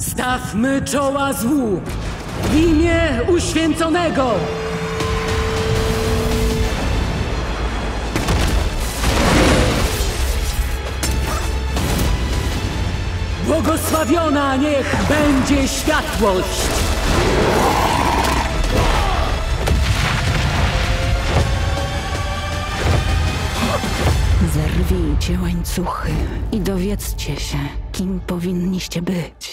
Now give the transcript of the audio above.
Stawmy czoła złu w imię uświęconego! Błogosławiona niech będzie światłość! Zerwijcie łańcuchy i dowiedzcie się, kim powinniście być.